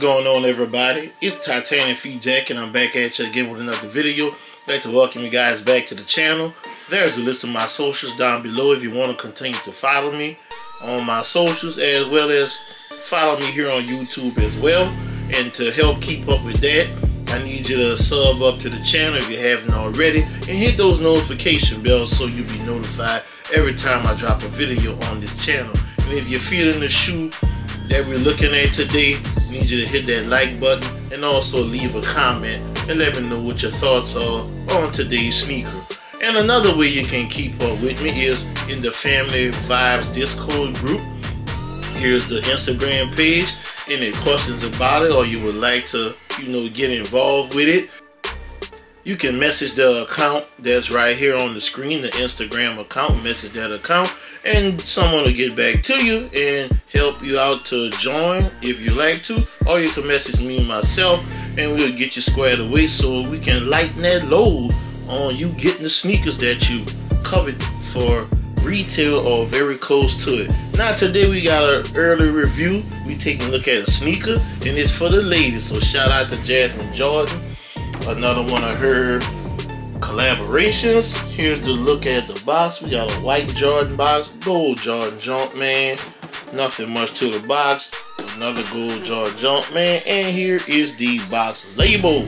going on everybody? It's Titanic Feet Jack and I'm back at you again with another video. I'd like to welcome you guys back to the channel. There's a list of my socials down below if you want to continue to follow me on my socials as well as follow me here on YouTube as well. And to help keep up with that, I need you to sub up to the channel if you haven't already and hit those notification bells so you'll be notified every time I drop a video on this channel. And if you're feeling the shoe that we're looking at today, need you to hit that like button and also leave a comment and let me know what your thoughts are on today's sneaker. And another way you can keep up with me is in the Family Vibes Discord group. Here's the Instagram page. Any questions about it or you would like to, you know, get involved with it, you can message the account that's right here on the screen, the Instagram account, message that account, and someone will get back to you and help you out to join if you like to, or you can message me myself and we'll get you squared away so we can lighten that load on you getting the sneakers that you covered for retail or very close to it. Now today we got an early review. We taking a look at a sneaker and it's for the ladies. So shout out to Jasmine Jordan another one of her collaborations. Here's the look at the box. We got a white Jordan box, gold Jordan Jumpman. Nothing much to the box. Another gold Jordan Jumpman. And here is the box label.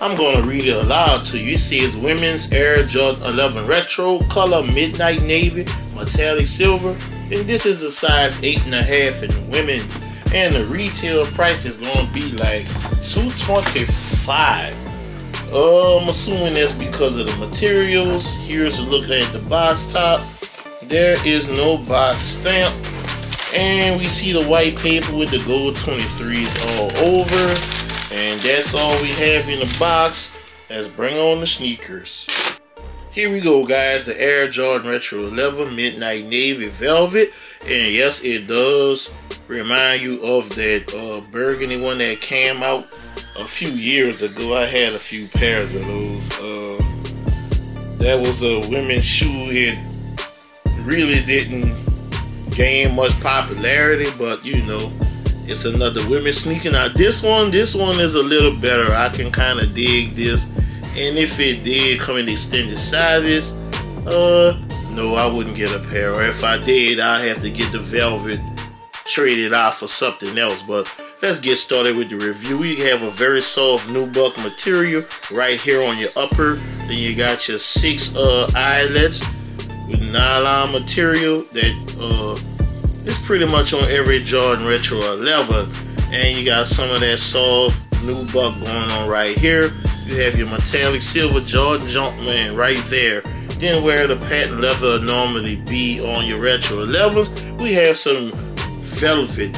I'm going to read it aloud to you. It says Women's Air Jordan 11 Retro, color Midnight Navy, metallic silver. And this is a size 8.5 in women. And the retail price is going to be like 225 uh, I'm assuming that's because of the materials. Here's a look at the box top. There is no box stamp. And we see the white paper with the gold 23s all over. And that's all we have in the box. Let's bring on the sneakers. Here we go, guys. The Air Jordan Retro 11 Midnight Navy Velvet. And yes, it does remind you of that uh, burgundy one that came out a few years ago, I had a few pairs of those. Uh, that was a women's shoe. It really didn't gain much popularity, but you know, it's another women's sneaker. Now this one, this one is a little better. I can kind of dig this. And if it did come in extended sizes, uh, no, I wouldn't get a pair. Or if I did, I'd have to get the velvet traded out for something else. But Let's get started with the review. We have a very soft nubuck material right here on your upper. Then you got your six uh, eyelets with nylon material that uh, is pretty much on every Jordan Retro 11. And you got some of that soft nubuck going on right here. You have your metallic silver Jordan Jumpman right there. Then where the patent leather normally be on your Retro 11s, we have some velvet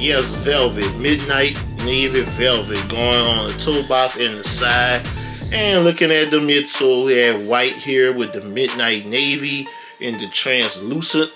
Yes, velvet, midnight navy velvet going on the toe box and the side. And looking at the midsole, we have white here with the midnight navy in the translucent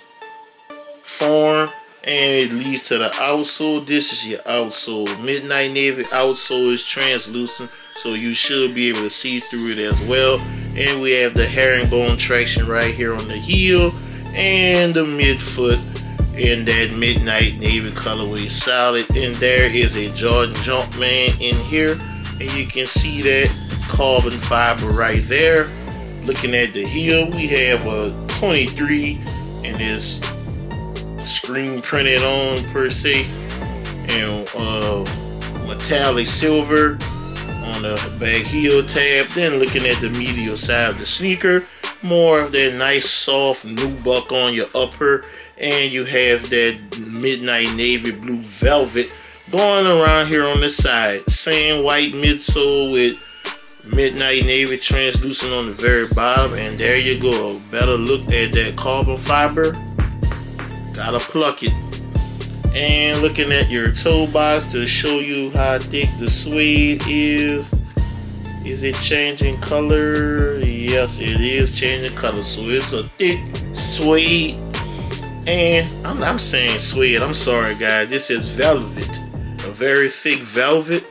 form. And it leads to the outsole. This is your outsole. Midnight navy outsole is translucent. So you should be able to see through it as well. And we have the herringbone traction right here on the heel and the midfoot in that midnight navy colorway solid and there is a Jordan Jumpman in here. And you can see that carbon fiber right there. Looking at the heel we have a 23 and this screen printed on per se. And uh, metallic silver on the back heel tab. Then looking at the medial side of the sneaker more of that nice soft nubuck on your upper and you have that midnight navy blue velvet going around here on the side. Same white midsole with midnight navy translucent on the very bottom and there you go. Better look at that carbon fiber. Gotta pluck it. And looking at your toe box to show you how thick the suede is. Is it changing color yes it is changing color so it's a thick suede and I'm, I'm saying suede. I'm sorry, guys. This is velvet. A very thick velvet.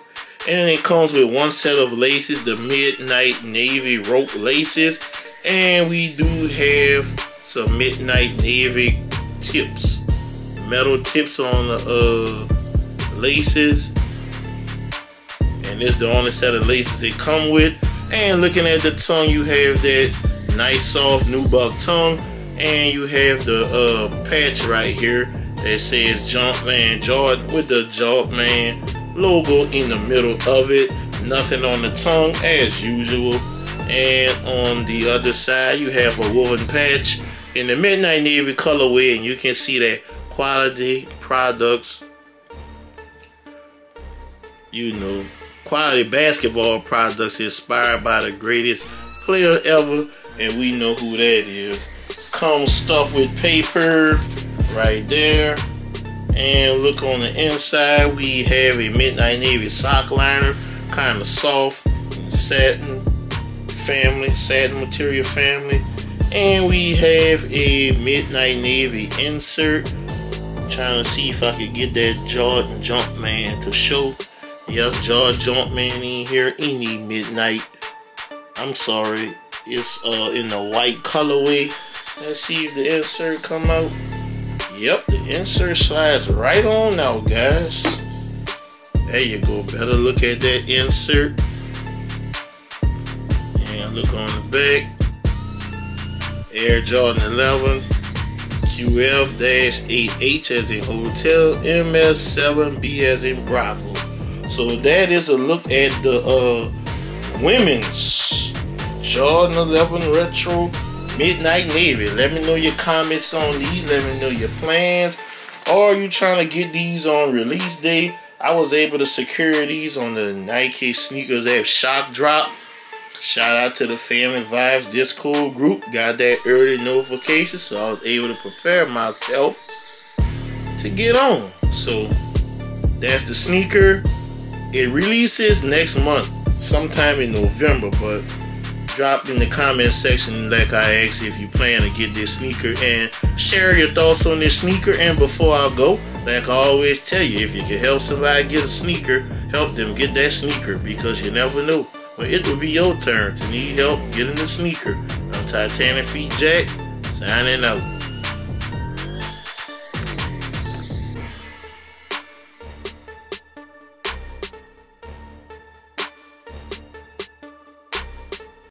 And it comes with one set of laces, the Midnight Navy rope laces. And we do have some Midnight Navy tips. Metal tips on the uh, laces. And this the only set of laces it come with. And looking at the tongue, you have that nice soft nubuck tongue. And you have the uh, patch right here that says Jumpman Jordan with the Jumpman logo in the middle of it. Nothing on the tongue as usual. And on the other side, you have a woven patch in the midnight navy colorway, and you can see that quality products. You know, quality basketball products inspired by the greatest player ever, and we know who that is. Comes stuffed with paper right there. And look on the inside, we have a midnight navy sock liner, kind of soft, satin family, satin material family. And we have a midnight navy insert. trying to see if I could get that Jordan Jumpman to show. Yep, Jordan Jumpman in here any midnight. I'm sorry, it's uh in the white colorway. Let's see if the insert come out. Yep, the insert slides right on out, guys. There you go. Better look at that insert. And look on the back. Air Jordan 11. QF-8H as in hotel. MS7B as in Bravo. So that is a look at the uh, women's Jordan 11 Retro Midnight Navy. Let me know your comments on these. Let me know your plans. Are you trying to get these on release day? I was able to secure these on the Nike SNKRS App Shock Drop. Shout out to the Family Vibes Discord group. Got that early notification, so I was able to prepare myself to get on. So that's the sneaker. It releases next month, sometime in November, but drop in the comment section like I asked if you plan to get this sneaker and share your thoughts on this sneaker. And before I go, like I always tell you, if you can help somebody get a sneaker, help them get that sneaker because you never know. But it will be your turn to need help getting a sneaker. I'm Titanic Feet Jack, signing out.